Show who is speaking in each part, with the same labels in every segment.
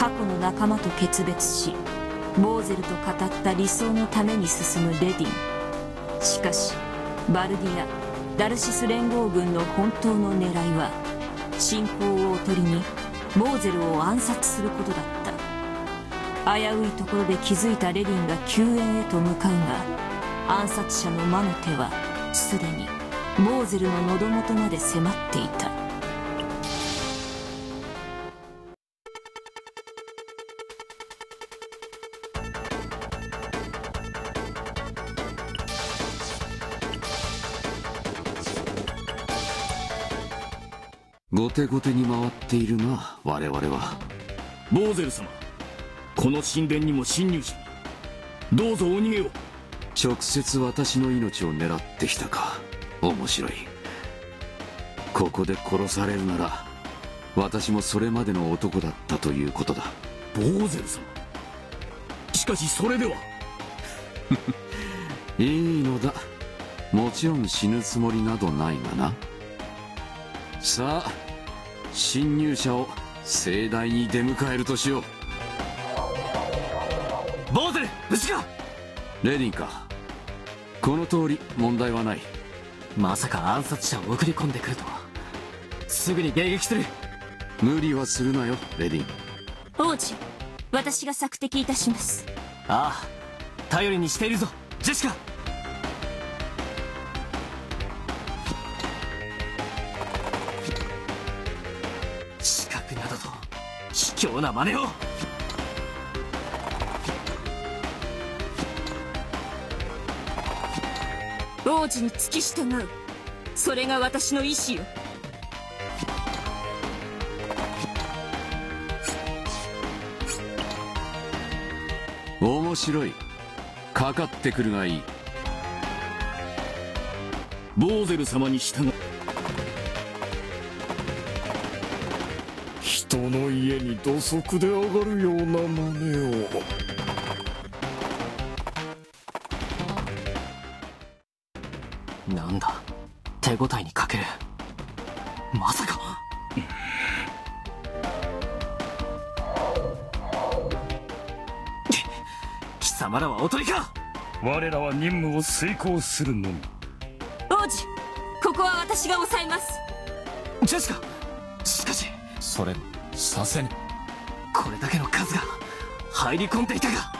Speaker 1: 過去の仲間と決別しボーゼルと語った理想のために進むレディン。しかしバルディアダルシス連合軍の本当の狙いは信仰をおとりにボーゼルを暗殺することだった。危ういところで気づいたレディンが救援へと向かうが暗殺者の魔の手はすでにボーゼルの喉元まで迫っていた。
Speaker 2: 後手後手に回っているな我々は。
Speaker 3: ボーゼル様この神殿にも侵入者どうぞお逃げを。
Speaker 2: 直接私の命を狙ってきたか。面白い。ここで殺されるなら私もそれまでの男だったということだ。
Speaker 3: ボーゼル様しかしそれでは。
Speaker 2: いいのだ。もちろん死ぬつもりなどないがなさあ侵入者を盛大に出迎えるとしよう。
Speaker 3: ボーゼル無事か！
Speaker 2: レディンか。この通り問題はない。
Speaker 4: まさか暗殺者を送り込んでくるとは。すぐに迎撃する。
Speaker 2: 無理はするなよレディン
Speaker 1: 王子私が索敵いたします。
Speaker 4: ああ頼りにしているぞジェシカ卑怯な真似を。
Speaker 1: 王子に付き従う。それが私の意志よ。
Speaker 2: 面白い。かかってくるがいい。
Speaker 3: ボーゼル様に従う
Speaker 5: 人の家に土足で上がるような真似を。
Speaker 4: なんだ？手応えに欠ける。まさか。貴様らはおとりか？
Speaker 5: 我らは任務を遂行するのみ。
Speaker 1: 王子ここは私が抑えます。
Speaker 4: ジェシカ！しかし
Speaker 5: それさせぬ。
Speaker 4: これだけの数が入り込んでいたが。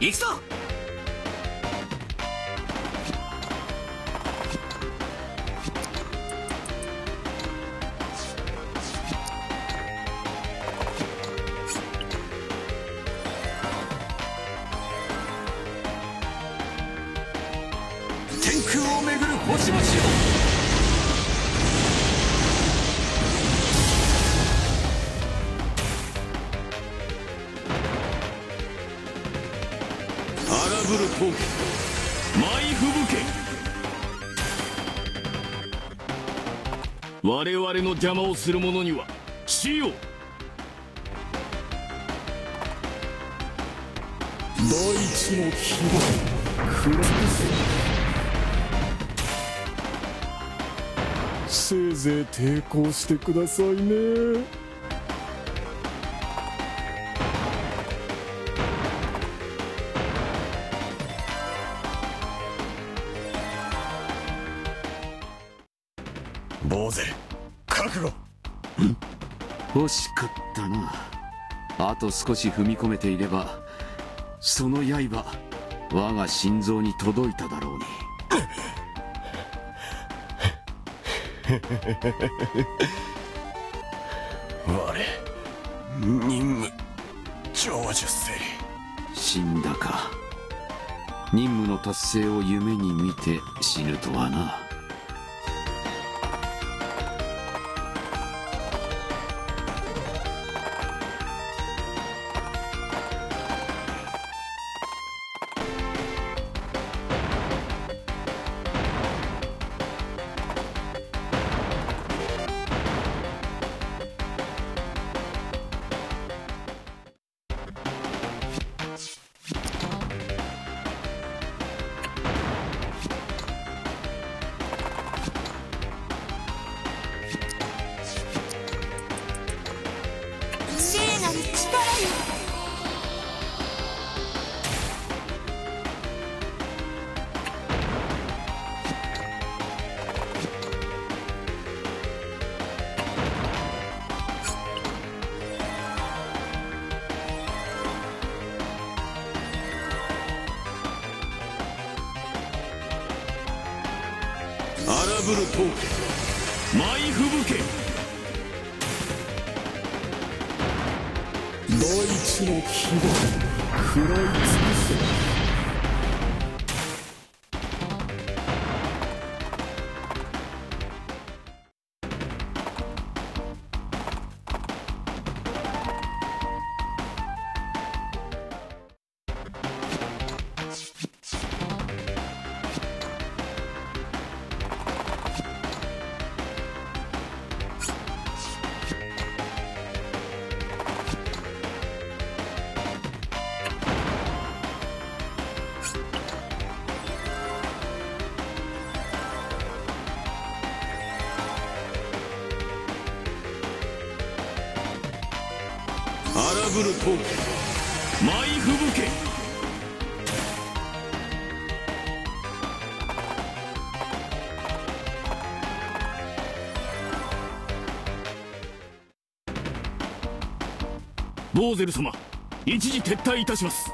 Speaker 4: 行くぞ。
Speaker 5: 天空をめぐる星々よ。
Speaker 3: 荒ぶる峠マイフブ家我々の邪魔をする者には死を。
Speaker 5: 大地の希望暗くせせいぜい抵抗してくださいね。ボーゼル覚悟。
Speaker 2: 惜しかったな。あと少し踏み込めていればその刃我が心臓に届いただろうに
Speaker 5: 我任務。成就せり
Speaker 2: 死んだか。任務の達成を夢に見て死ぬとはな
Speaker 3: 荒ぶる闘気舞吹雪け
Speaker 5: 大地の牙食らい尽くせ。
Speaker 3: 荒ぶる闘気舞吹雪け。ボーゼル様一時撤退いたします。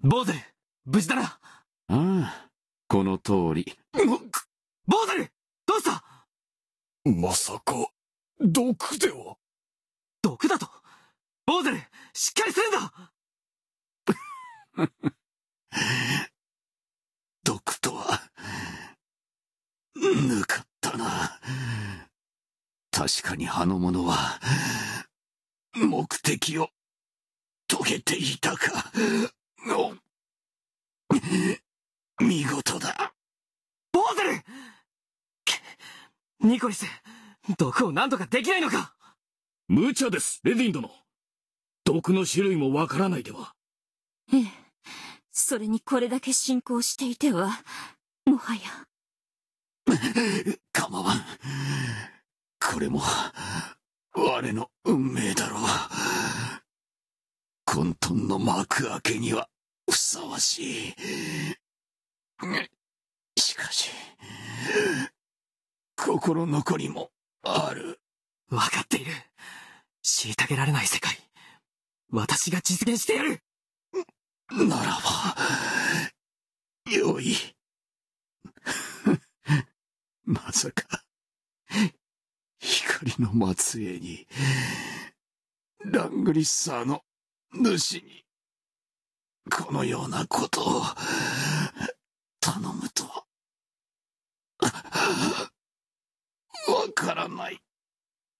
Speaker 4: ボーゼル無事だな。
Speaker 2: ああこの通り。
Speaker 4: ボーゼルどうした？
Speaker 5: まさか毒では？
Speaker 4: 毒だと。ボーゼルしっかりするんだ
Speaker 2: 毒とはぬかったな。確かにあの者は目的を遂げていたか。お 見事だ。
Speaker 4: ボーゼル！けニコリス毒を何とかできないのか？
Speaker 3: 無茶ですレディン殿。毒の種類もわからないでは。
Speaker 1: ええ。それにこれだけ進行していてはもはや。
Speaker 2: 構わん。これも我の運命だろう。混沌の幕開けにはふさわしい。しかし心残りもある。
Speaker 4: わかっている。虐げられない世界。私が実現してやる。
Speaker 2: ならばよい。まさか光の末裔にラングリッサーの主にこのようなことを頼むとは。わからない。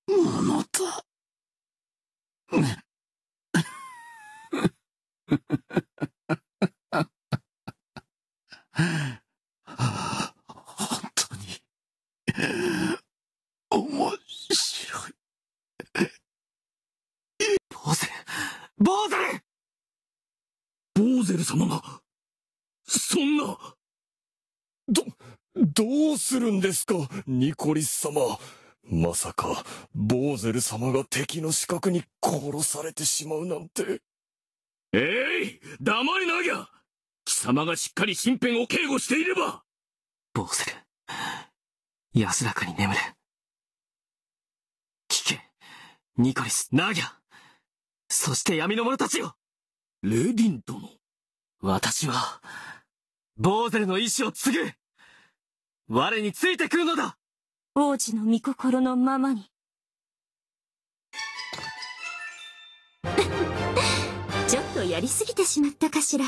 Speaker 2: ものだ本当に。面白い。
Speaker 4: ボーゼルボーゼル
Speaker 3: ボーゼル様がそんな
Speaker 5: ど、どうするんですかニコリス様。まさか、ボーゼル様が敵の死角に殺されてしまうなんて。
Speaker 3: えい黙りなぎゃ。貴様がしっかり身辺を警護していれば。
Speaker 4: ボーゼル安らかに眠れ。聞けニコリスナーギャそして闇の者たちよ。
Speaker 3: レディン殿
Speaker 4: 私は、ボーゼルの意志を継ぐ我についてくるのだ
Speaker 1: 王子の御心のままに。ちょっとやりすぎてしまったかしら。